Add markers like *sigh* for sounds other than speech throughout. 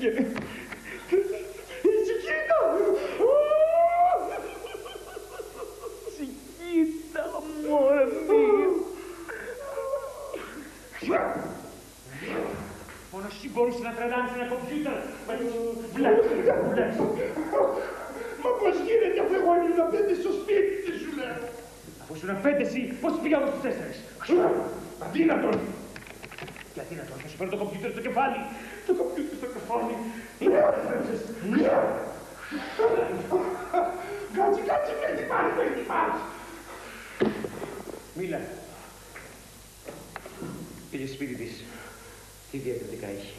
Γεια. μπορούσε να τρελάνεις ένα κομπιούτερ. Βλέπει, βλέπει. Μα πώς γίνεται αφού εγώ ήμουν πέντε στο σπίτι, τι σου λέω. Αφού ήσουν πέντε εσύ, πώς πήγαμε στους τέσσερις. Αδύνατον. Γιατί να το θα σου φέρω το κομπιούτερ στο κεφάλι. Το κομπιούτερ στο κεφάλι. Κάτσε, κάτσε, με χτυπάς, με χτυπάς. Μίλα. Πήγε σπίτι της. Τι διακριτικά είχε.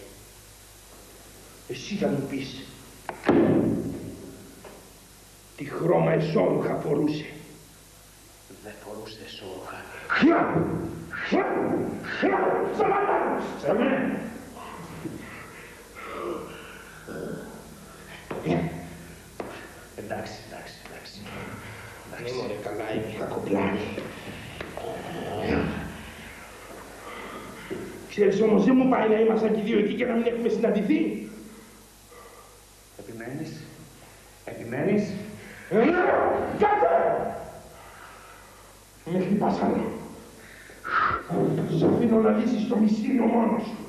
Εσύ θα μου πεις. Τι χρώμα εσώρουχα φορούσε. Δεν φορούσε εσώρουχα. Χιά! Χιά! Χιά! Σταματά! Σταμέ! Εντάξει, εντάξει, εντάξει. Ναι, μωρέ, καλά είναι, κακοπλάνη. Ξέρεις όμως δεν μου πάει να ήμασταν και οι δύο εκεί και να μην έχουμε συναντηθεί. Επιμένεις; Επιμένεις; Ε, Κάτσε! Με χτυπάς άλλο. Σ' αφήνω να λύσεις το μυστήριο μόνος σου.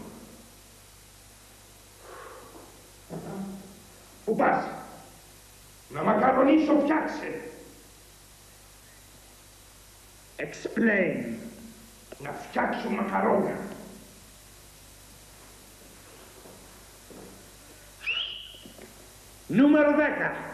Πού πας; Να μακαρονίσω φτιάξε. Explain. Να φτιάξω μακαρόνια. Νούμερο 10.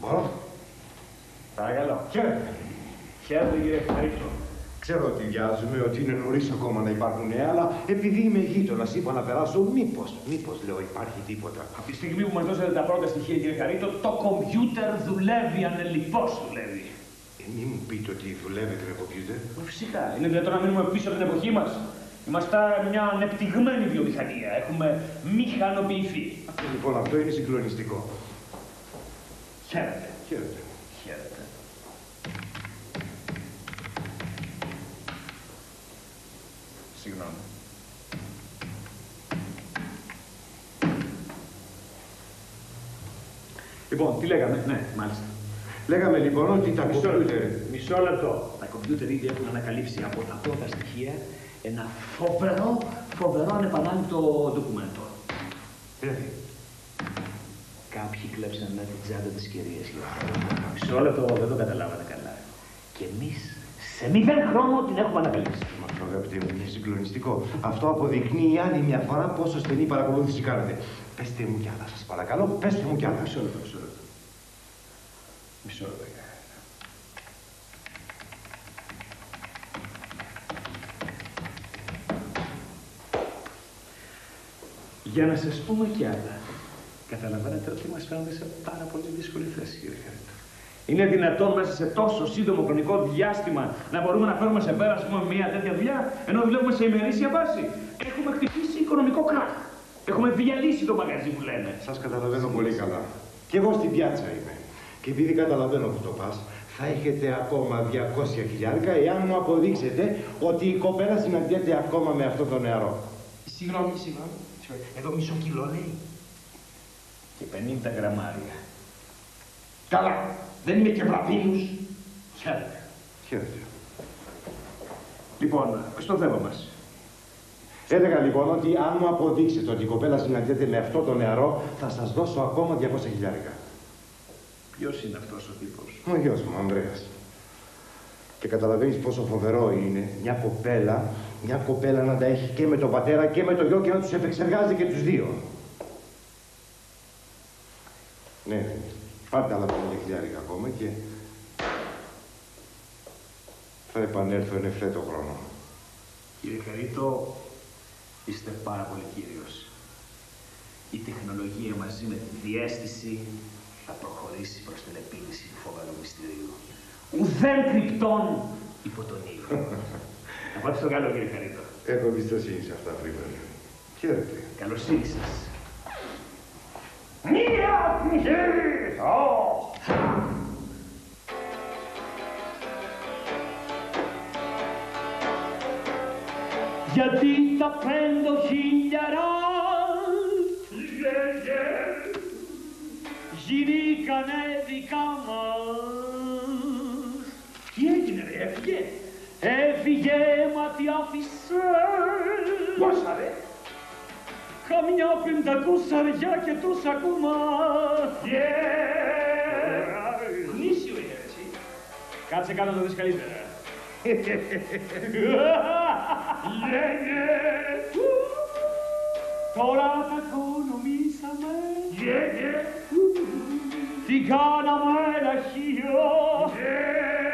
Μπορώ. Παρακαλώ. Χαίρετε. Χαίρετε κύριε Χαρίτο. Ξέρω ότι βιάζουμε, ότι είναι νωρίς ακόμα να υπάρχουν νέα, αλλά επειδή είμαι γείτονας, είπα να περάσω. Μήπως, μήπως λέω υπάρχει τίποτα. Από τη στιγμή που μας δώσατε τα πρώτα στοιχεία κύριε Χαρίτο, το κομπιούτερ δουλεύει ανελειπώς δουλεύει. Ε, μη μου πείτε ότι δουλεύετε με κομπιούτερ. Ε, Φυσικά. Είναι δυνατόν να μείνουμε πίσω από την εποχή μας. Είμαστε μια ανεπτυγμένη βιομηχανία. Έχουμε μηχανοποιηθεί. Αυτό λοιπόν αυτό είναι συγκλονιστικό. Χαίρετε. Χαίρετε. Χαίρετε. Συγγνώμη. Λοιπόν, τι λέγαμε; Ναι, μάλιστα. Λέγαμε λοιπόν ότι τα Μισό κομπιούτερ. λεπτό. Μισό λεπτό. Τα κομπιούτερ ήδη έχουν ανακαλύψει από τα πρώτα στοιχεία ένα φοβερό, φοβερό ανεπανάληπτο ντοκουμέντο. Δηλαδή, Κάποιοι κλέψανε την τσάντα της κυρίας Μισό λεπτό, δεν το καταλάβατε καλά. Και εμείς σε μηδέν χρόνο την έχουμε ανακαλύψει. Μα αυτό αγαπητέ μου είναι συγκλονιστικό. Αυτό αποδεικνύει άλλη μια φορά πόσο στενή παρακολούθηση κάνετε. Πεςτε μου κι άλλα, σας παρακαλώ, πεςτε μου κι άλλα. Μισό λεπτό, μισό λεπτό. Μισό λεπτό. Για να σας πούμε κι άλλα. Καταλαβαίνετε ότι μας φαίνονται σε πάρα πολύ δύσκολη θέση, κύριε Χαρίτο. Είναι δυνατόν μέσα σε τόσο σύντομο χρονικό διάστημα να μπορούμε να φέρουμε σε πέρα, ας πούμε, μια τέτοια δουλειά, ενώ δουλεύουμε σε ημερήσια βάση. Έχουμε χτυπήσει οικονομικό κράχ. Έχουμε διαλύσει το μαγαζί που λένε. Σας καταλαβαίνω πολύ καλά. Κι εγώ στην πιάτσα είμαι. Και επειδή καταλαβαίνω που το πας, θα έχετε ακόμα 200 χιλιάρικα εάν μου αποδείξετε ότι η κοπέλα συναντιέται ακόμα με αυτό το νεαρό. Συγγνώμη, συγγνώμη. Εδώ μισό κιλό λέει. Και 50 γραμμάρια. Καλά, δεν είμαι και βραδίνους. Χαίρετε. Χαίρετε. Λοιπόν, στο θέμα μας. Έλεγα λοιπόν ότι αν μου αποδείξετε ότι η κοπέλα συναντιέται με αυτό το νεαρό, θα σας δώσω ακόμα 200 χιλιάρικα. Ποιος είναι αυτός ο τύπος; Ο γιος μου, ο Ανδρέας. Και καταλαβαίνεις πόσο φοβερό είναι μια κοπέλα, μια κοπέλα να τα έχει και με τον πατέρα και με τον γιο και να τους επεξεργάζει και τους δύο. Ναι, πάρτε άλλα 50 χιλιάρικα ακόμα και θα επανέλθω εν ευθέτω χρόνο. Κύριε Χαρίτο, είστε πάρα πολύ κύριος. Η τεχνολογία μαζί με τη διέστηση θα προχωρήσει προς την επίλυση του φοβερού μυστηρίου. Ουδέν κρυπτών υπό τον ήλιο. *laughs* Να πάτε στο καλό, κύριε Χαρίτο. Έχω εμπιστοσύνη σε αυτά, Φρύβερ. Χαίρετε. Καλώς ήρθες. Μία τυχερή! Γιατί τα πέντο χιλιαρά Λέγε, Γινήκανε δικά μας. Τι έγινε ρε, έφυγε; Έφυγε μα τι άφησε. Πόσα ρε; Καμιά πεντακόσαρια και τόσα ακόμα. Γνήσιο είναι ρε, εσύ. Κάτσε κάτω να το δεις καλύτερα. *laughs* Λέγε. Τώρα τα οικονομήσαμε. Λέγε. Τι κάναμε ένα χείο. Λέγε.